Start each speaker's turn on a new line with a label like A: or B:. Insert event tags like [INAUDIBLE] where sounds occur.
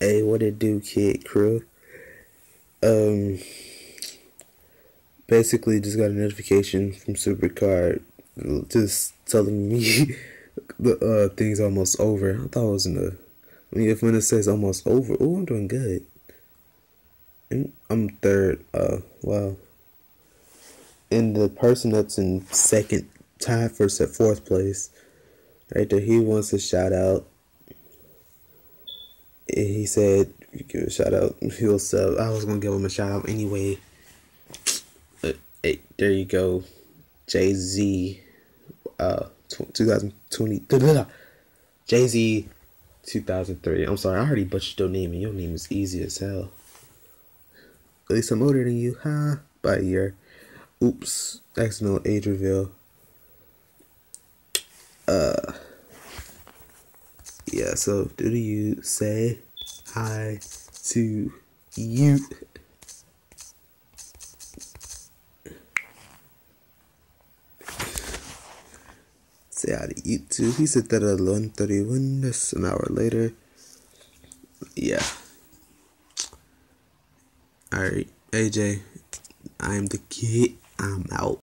A: Hey, what it do, kid crew? Um, basically, just got a notification from Supercard, just telling me [LAUGHS] the uh thing's almost over. I thought it was in the. I mean, if when it says almost over, oh, I'm doing good. And I'm third. Uh, wow. And the person that's in second, tied for fourth place, right there, he wants a shout out he said, give a shout out. [LAUGHS] He'll sub. I was gonna give him a shout out anyway. But, hey, there you go, Jay Z, uh, 2020. Jay Z, 2003. I'm sorry, I already butchered your name, and your name is easy as hell. At least I'm older than you, huh? By a year. Oops, accidental age reveal. Uh yeah, so do you say hi to you? Say hi to you too. He said that at 131. That's an hour later. Yeah. Alright, AJ, I'm the kid. I'm out.